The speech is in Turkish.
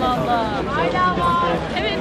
Valla. Evet.